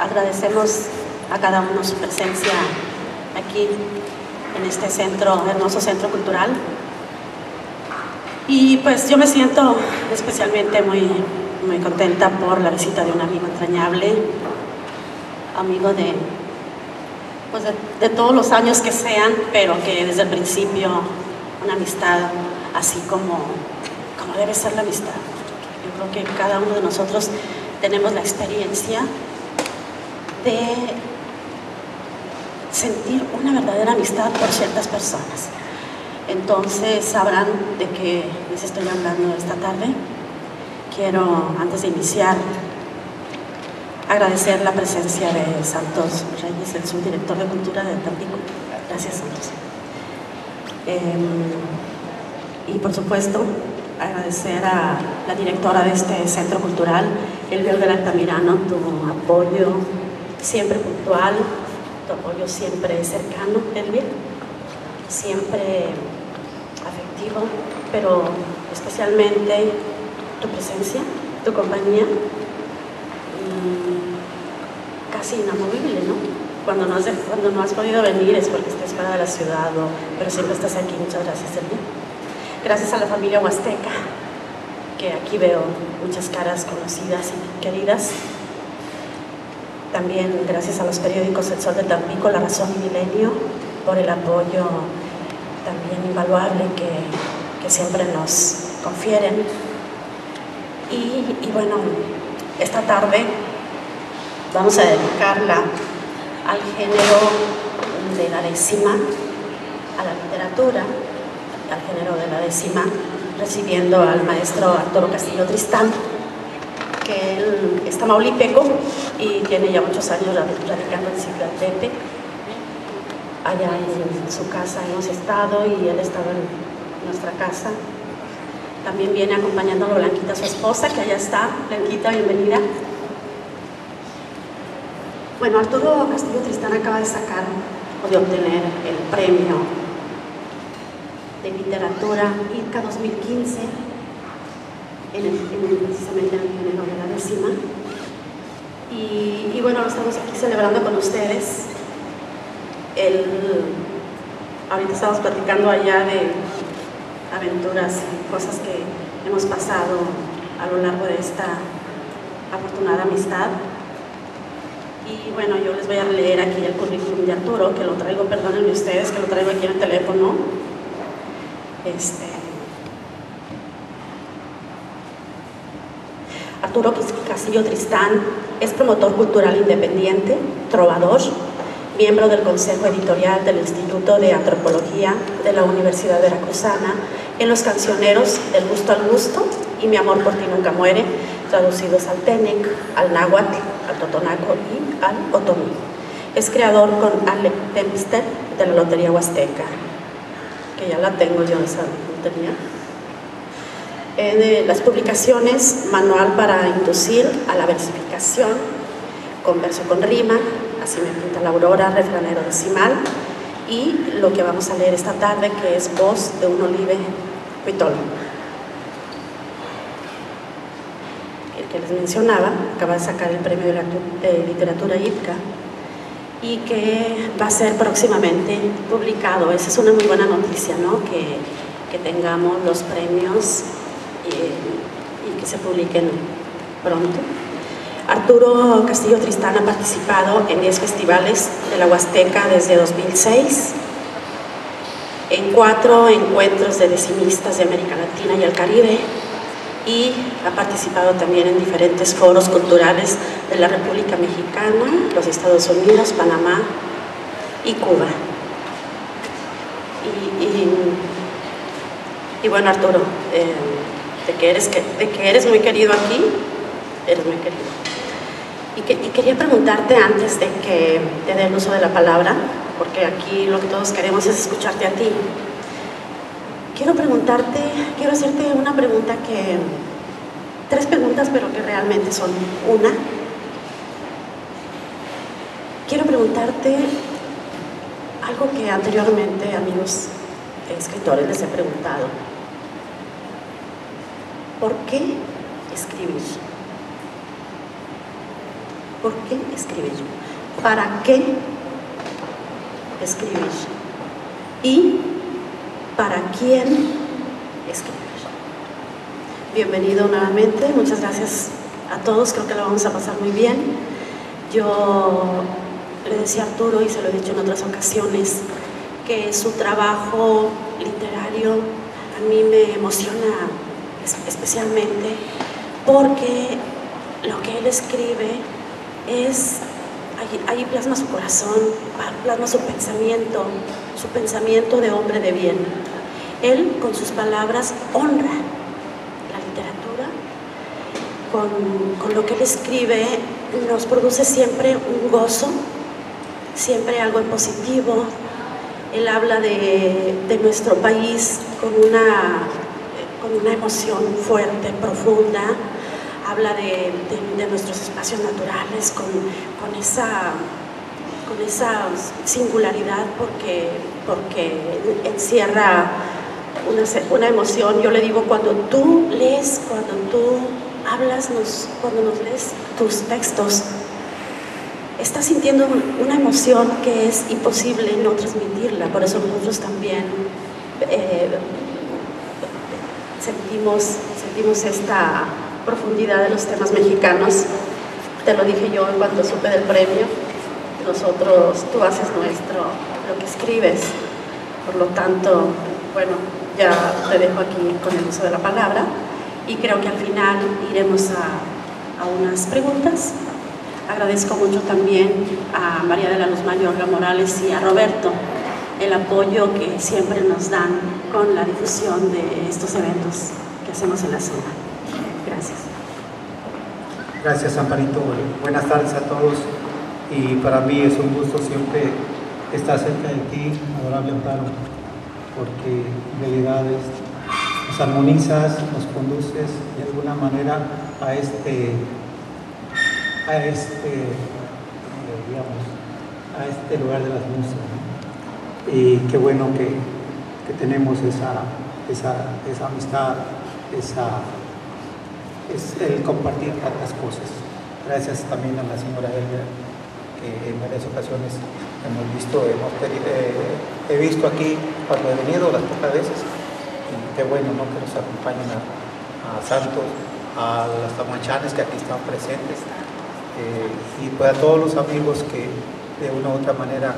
agradecemos a cada uno su presencia aquí en este centro, hermoso centro cultural. Y pues yo me siento especialmente muy, muy contenta por la visita de un amigo entrañable, amigo de, pues de, todos los años que sean, pero que desde el principio una amistad así como, como debe ser la amistad. Yo creo que cada uno de nosotros tenemos la experiencia de sentir una verdadera amistad por ciertas personas. Entonces sabrán de qué les estoy hablando esta tarde. Quiero, antes de iniciar, agradecer la presencia de Santos Reyes, el subdirector de Cultura de Tampico. Gracias, Santos. Em, y por supuesto, agradecer a la directora de este centro cultural, Elvio de Altamirano, tu apoyo siempre puntual, tu apoyo siempre cercano, Elvia, siempre afectivo, pero especialmente tu presencia, tu compañía, casi inamovible, ¿no? Cuando no, has, cuando no has podido venir es porque estás fuera de la ciudad, pero siempre estás aquí. Muchas gracias, Elvia. Gracias a la familia Huasteca, que aquí veo muchas caras conocidas y queridas. También gracias a los periódicos El Sol de Tampico, La Razón y Milenio, por el apoyo también invaluable que, siempre nos confieren. Y, bueno, esta tarde vamos a dedicarla al género de la décima, a la literatura, al género de la décima, recibiendo al maestro Arturo Castillo Tristán, que él es tamaulipeco y tiene ya muchos años radicando en Ciclatete. Allá en su casa hemos estado y él estaba en nuestra casa. También viene acompañándolo Blanquita, su esposa, que allá está. Blanquita, bienvenida. Bueno, Arturo Castillo Tristán acaba de sacar o de obtener el premio de literatura IRCA 2015 precisamente en el género de décima. Y, bueno, estamos aquí celebrando con ustedes. El, ahorita estamos platicando allá de aventuras y cosas que hemos pasado a lo largo de esta afortunada amistad. Y bueno, yo les voy a leer aquí el currículum de Arturo, que lo traigo, perdónenme ustedes, que lo traigo aquí en el teléfono. Este, Arturo Castillo Tristán es promotor cultural independiente, trovador, miembro del Consejo Editorial del Instituto de Antropología de la Universidad Veracruzana, en los cancioneros Del gusto al gusto y Mi amor por ti nunca muere, traducidos al Tenec, al Náhuatl, al Totonaco y al Otomí. Es creador con Alec Dempster de la Lotería Huasteca, que ya la tengo yo esa lotería las publicaciones Manual para inducir a la versificación, Converso con rima, Así me pinta la aurora, Refranero decimal, y lo que vamos a leer esta tarde que es Voz de un olive pitol. El que les mencionaba, acaba de sacar el premio de, literatura IPCA y que va a ser próximamente publicado. Esa es una muy buena noticia, ¿no? Que, que tengamos los premios y, que se publiquen pronto. Arturo Castillo Tristán ha participado en 10 festivales de la Huasteca desde 2006, en cuatro encuentros de decimistas de América Latina y el Caribe y ha participado también en diferentes foros culturales de la República Mexicana, los Estados Unidos, Panamá y Cuba. Y, bueno, Arturo, eh, de que eres, de que eres muy querido aquí, eres muy querido. Y, quería preguntarte antes de que te dé el uso de la palabra, porque aquí lo que todos queremos es escucharte a ti. Quiero preguntarte, quiero hacerte una pregunta que, tres preguntas, pero que realmente son una. Quiero preguntarte algo que anteriormente amigos escritores les he preguntado. ¿Por qué escribir? ¿Por qué escribir? ¿Para qué escribir? ¿Y para quién escribir? Bienvenido nuevamente, muchas gracias a todos, creo que lo vamos a pasar muy bien. Yo le decía a Arturo, y se lo he dicho en otras ocasiones, que su trabajo literario a mí me emociona especialmente porque lo que él escribe es, ahí, plasma su corazón, plasma su pensamiento, su pensamiento de hombre de bien. Él con sus palabras honra la literatura, con, con lo que él escribe nos produce siempre un gozo, siempre algo positivo. Él habla de, de nuestro país con una, con una emoción fuerte, profunda, habla de, nuestros espacios naturales con, esa, con esa singularidad porque, porque encierra una, una, emoción. Yo le digo, cuando tú lees, cuando tú hablas, cuando nos lees tus textos, estás sintiendo una emoción que es imposible no transmitirla. Por eso nosotros también eh, sentimos, sentimos esta profundidad de los temas mexicanos. Te lo dije yo cuando supe del premio. Nosotros, tú haces nuestro lo que escribes. Por lo tanto, bueno, ya te dejo aquí con el uso de la palabra y creo que al final iremos a, a unas preguntas. Agradezco mucho también a María de la Luz Mayorga Morales y a Roberto el apoyo que siempre nos dan con la difusión de estos eventos que hacemos en la zona. Gracias. Gracias, Amparito. Buenas tardes a todos. Y para mí es un gusto siempre estar cerca de ti, adorable Amparo, porque en realidad nos armonizas, nos conduces de alguna manera a este, a este, eh, digamos, a este lugar de las musas. Y qué bueno que, que tenemos esa, esa, esa amistad, esa es el compartir tantas cosas. Gracias también a la señora Elvia, que en varias ocasiones hemos visto, hemos, eh, he visto aquí cuando he venido las pocas veces, qué bueno ¿no? que nos acompañen a, Santos, a las tamanchanes que aquí están presentes, eh, y pues a todos los amigos que de una u otra manera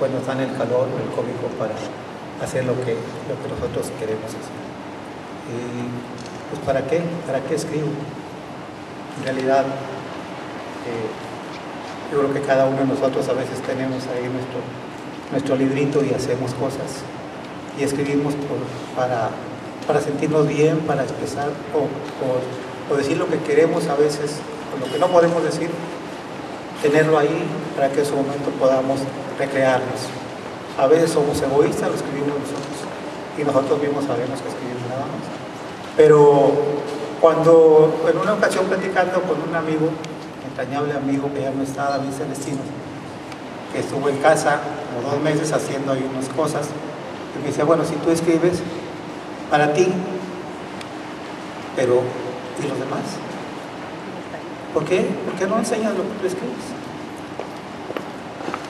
pues nos dan el calor, el cómico para hacer lo que, lo que nosotros queremos hacer. Pues ¿para qué? ¿Para qué escribo? En realidad, eh, yo creo que cada uno de nosotros a veces tenemos ahí nuestro, nuestro librito y hacemos cosas. Y escribimos para, para sentirnos bien, para expresar o, o, decir lo que queremos a veces, o lo que no podemos decir, tenerlo ahí para que en su momento podamos recrearnos. A veces somos egoístas, lo escribimos nosotros, y nosotros mismos sabemos que escribimos nada más. Pero cuando en una ocasión platicando con un amigo, entrañable amigo que ya no está, David Celestino, que estuvo en casa como dos meses haciendo ahí unas cosas, y me decía, bueno, si tú escribes para ti, pero ¿y los demás? ¿Por qué? ¿Por qué no enseñas lo que tú escribes?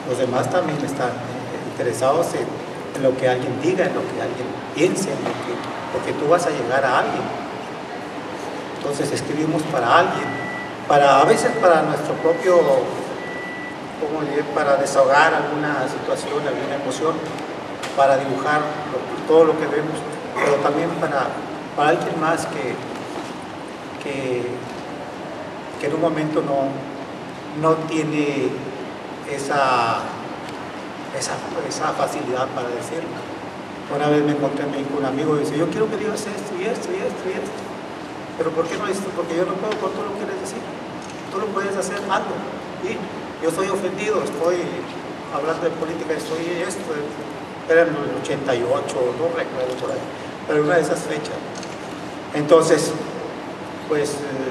Los demás también están interesados en, lo que alguien diga, en lo que alguien piense, porque tú vas a llegar a alguien. Entonces escribimos para alguien, para a veces para nuestro propio, ¿cómo leer? Para desahogar alguna situación, alguna emoción, para dibujar todo lo que vemos, pero también para, para alguien más que, que, que en un momento no, no tiene esa, esa, esa facilidad para decirlo. Una vez me encontré con un amigo y dice, yo quiero que digas esto y esto y esto y esto. Pero ¿por qué no esto? Porque yo no puedo, ¿por tú lo quieres decir? Tú lo puedes hacer algo. Y yo estoy ofendido, estoy hablando de política, estoy esto, era en el 88, no recuerdo por ahí, pero una de esas fechas. Entonces, pues eh,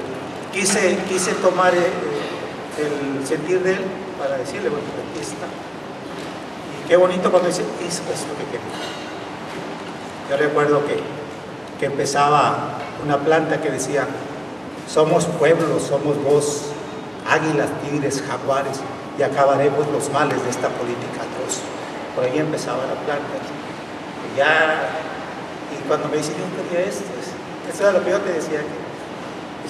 quise, quise tomar eh, el sentir de él para decirle, bueno, aquí está. Y qué bonito cuando dice, eso es lo que quería. Yo recuerdo que, que empezaba una planta que decía, somos pueblo, somos voz, águilas, tigres, jaguares, y acabaremos los males de esta política atroz. Por ahí empezaba la planta. Y ya, y cuando me dice, yo quería esto, eso era lo que yo te decía.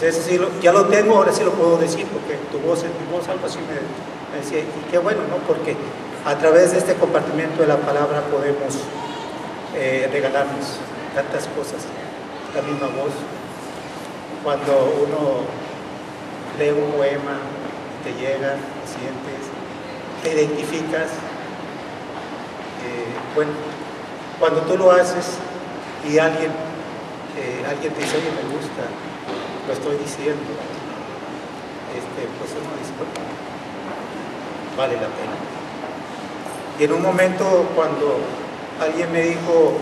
Ese sí ya lo tengo, ahora sí lo puedo decir, porque tu voz es mi voz, algo así me, me decía, y qué bueno, ¿no? Porque a través de este compartimiento de la palabra podemos eh, regalarnos tantas cosas, la misma voz. Cuando uno lee un poema, te llega, te sientes, te identificas. Eh, bueno, cuando tú lo haces y alguien, eh, alguien te dice, oye, me gusta, lo estoy diciendo, este, pues uno dice, vale la pena. Y en un momento cuando alguien me dijo,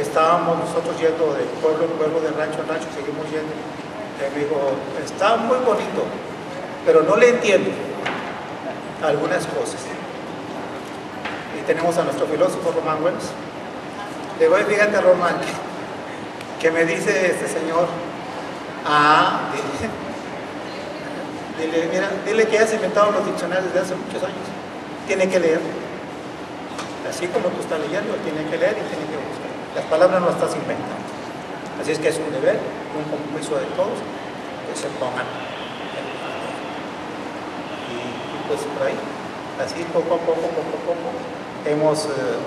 estábamos nosotros yendo de pueblo en pueblo, de rancho en rancho, seguimos yendo, me dijo, está muy bonito, pero no le entiendo algunas cosas. Y tenemos a nuestro filósofo Román Wells. Le voy, fíjate Román, que, me dice este señor, ah, dile, mira, dile que ya se inventaron los diccionarios desde hace muchos años. Tiene que leer. Así como tú estás leyendo, tiene que leer y tiene que buscar. Las palabras no las estás inventando. Así es que es un deber, un compromiso de todos que se pongan. Y, pues por ahí, así poco a poco, poco a poco, hemos eh,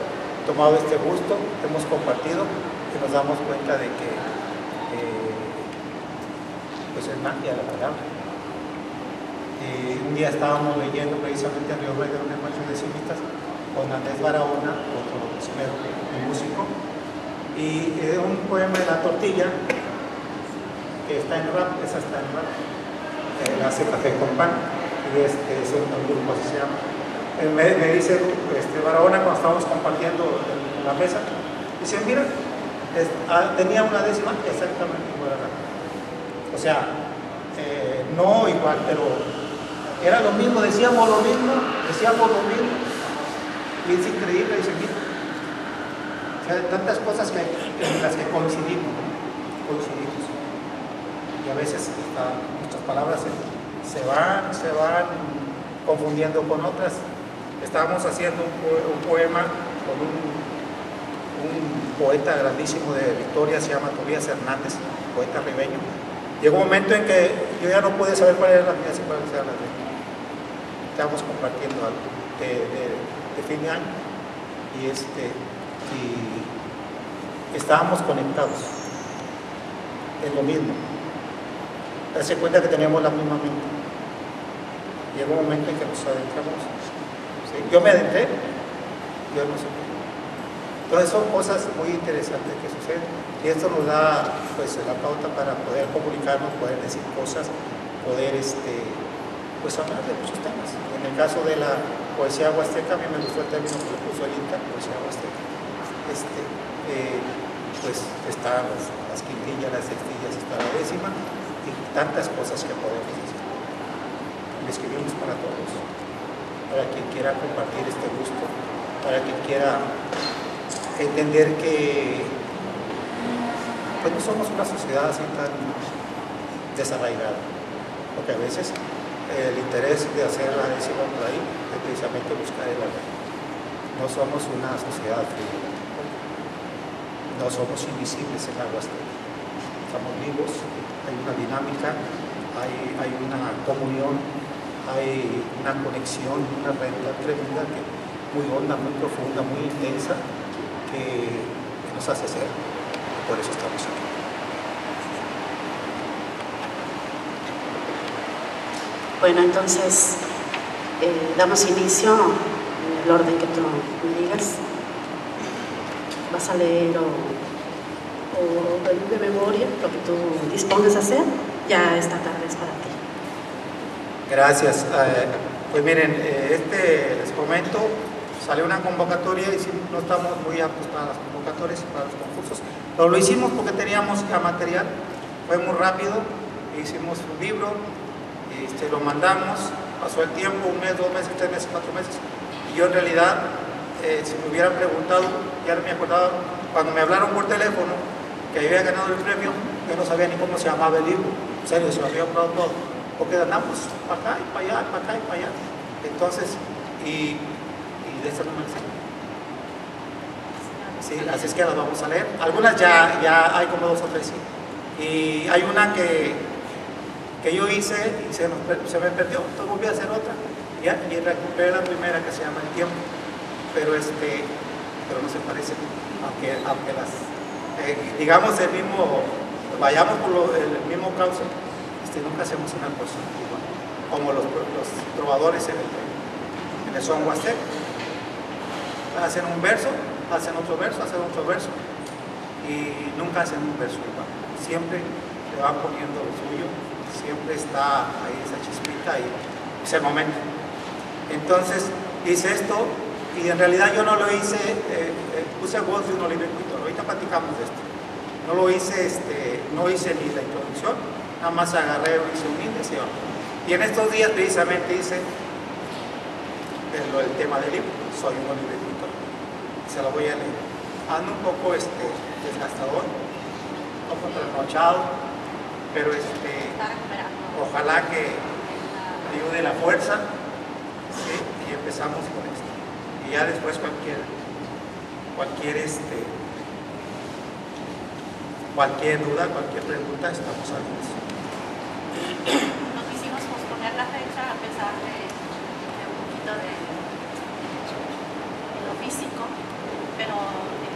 tomado este gusto, hemos compartido y nos damos cuenta de que pues es magia la palabra. Y un día estábamos leyendo precisamente a Río Rey de un encuentro de civitas con Andrés Barahona, otro un músico, y es un poema de la tortilla que está en rap, esa está en rap, eh, hace café con pan, y es, un, grupo así se llama. Eh, me, dice este, Barahona cuando estábamos compartiendo la mesa, dice, mira, ah, tenía una décima exactamente igual a O sea, eh, no igual, pero era lo mismo, decíamos lo mismo, decíamos lo mismo, y es increíble, dice, mira, tantas cosas que, en las que coincidimos, coincidimos. Y a veces nuestras palabras se, van, se van confundiendo con otras. Estábamos haciendo un, poema con un, poeta grandísimo de Victoria, se llama Tobías Hernández, poeta ribeño. Llegó un momento en que yo ya no pude saber cuál era la mía y cuál era la de Estábamos compartiendo algo de, de fin de año y este y estábamos conectados en lo mismo. Darse cuenta que teníamos la misma mente. Llegó un momento en que nos adentramos. Yo me adentré, yo no sé. Entonces son cosas muy interesantes que suceden y esto nos da pues la pauta para poder comunicarnos, poder decir cosas, poder este, pues hablar de muchos temas. En el caso de la poesía huasteca, a mí me gustó el término que puso el poesía huasteca este, eh, pues están las, quintillas, las sextillas, está la décima y tantas cosas que podemos decir. Le escribimos para todos, para quien quiera compartir este gusto, para quien quiera entender que pues no somos una sociedad así tan desarraigada, porque a veces el interés de hacer la décima por ahí es precisamente buscar el valor. No somos una sociedad fría no somos invisibles en aguas Estamos vivos, hay una dinámica, hay, hay una comunión, hay una conexión, una red tremenda, que, muy honda, muy profunda, muy intensa, que, nos hace ser. Por eso estamos aquí. Bueno, entonces eh, damos inicio en el orden que tú me digas vas a leer o, de memoria lo que tú dispongas a hacer, ya esta tarde es para ti. Gracias. Eh, pues miren, eh, este, les comento, salió una convocatoria y no estamos muy aptos para las convocatorias y para los concursos, pero lo hicimos porque teníamos ya material, fue muy rápido, hicimos un libro, este, lo mandamos, pasó el tiempo, un mes, dos meses, tres meses, cuatro meses, y yo en realidad eh, si me hubieran preguntado, ya no me acordaba, cuando me hablaron por teléfono que había ganado el premio, yo no sabía ni cómo se llamaba el libro, en serio, se lo había comprado todo. porque andamos para acá y para allá, para acá y para allá. Entonces, y, de sé. Sí, así es que las vamos a leer. Algunas ya, ya hay como dos o tres. Y hay una que, que yo hice y se, me perdió, entonces volví a hacer otra. Y, recuperé la primera que se llama El Tiempo. Pero, este, pero no se parecen, aunque, aunque las, eh, digamos, el mismo, vayamos por el mismo cauce, este, nunca hacemos una cosa igual, como los, los trovadores en el, en el son huasteco. Hacen un verso, hacen otro verso, hacen otro verso, y nunca hacen un verso igual. Siempre le van poniendo lo suyo, siempre está ahí esa chispita y ese momento. Entonces hice esto y en realidad yo no lo hice, eh, eh, puse voz de un Oliver Quito, ahorita platicamos de esto. No lo hice, este, no hice ni la introducción, nada más agarré, hice un índice. Y en estos días precisamente hice el, el tema del libro, soy un Oliver. Se lo voy a leer. Ando un poco este, desgastador, un poco trasnochado, pero este, ojalá que ayude la fuerza y empezamos con esto. Y ya después cualquier, cualquier, este, cualquier duda, cualquier pregunta, estamos abiertos. No quisimos posponer la fecha a pesar de, un poquito de lo físico, pero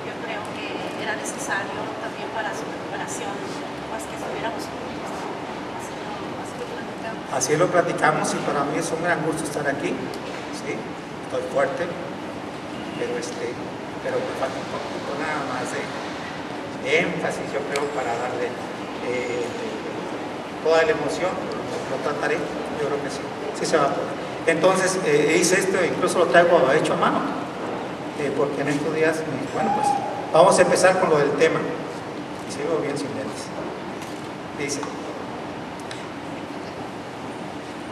yo creo que era necesario también para su recuperación, pues que estuviéramos juntos. Así lo, así lo platicamos. Así lo platicamos y para mí es un gran gusto estar aquí. ¿sí? Estoy fuerte, pero, este, pero me nada más de énfasis, yo creo, para darle eh, toda la emoción. Lo trataré, yo creo que sí, sí se va a poder. Entonces eh, hice esto, incluso lo traigo hecho a mano, eh, porque en estos días, bueno, pues vamos a empezar con lo del tema. Sigo bien sin. Dice.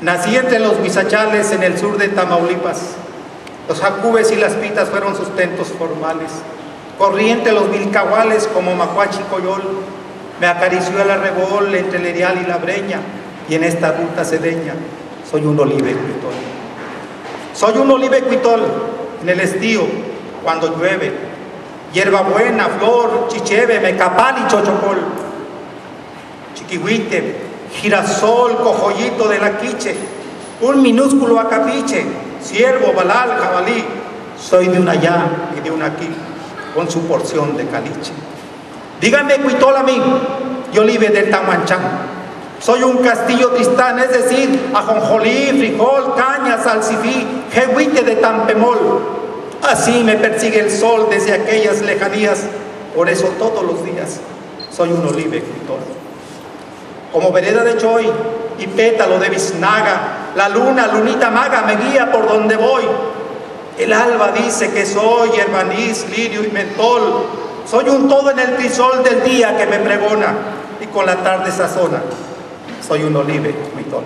Nací entre los huizachales en el sur de Tamaulipas. Los jacubes y las pitas fueron sustentos formales. Corriente los vilcahuales como macuachi coyol. Me acarició el arrebol entre el erial y la breña. Y en esta ruta sedeña soy un olive cuitol. Soy un olive cuitol en el estío cuando llueve. Hierba buena, flor, chicheve, mecapal y chochocol chiquihuite, girasol, cojollito de la quiche, un minúsculo acapiche, ciervo, balal, jabalí, soy de una allá y de una aquí, con su porción de caliche. Dígame, cuitol a mí, yo olive del Tamanchán. Soy un castillo tristán, es decir, ajonjolí, frijol, caña, salsifí, jehuite de Tampemol. Así me persigue el sol desde aquellas lejanías, por eso todos los días soy un olive cuitol como vereda de Choy y pétalo de biznaga, la luna, lunita maga, me guía por donde voy. El alba dice que soy herbanís, lirio y mentol. Soy un todo en el crisol del día que me pregona y con la tarde sazona. Soy un olive, tol.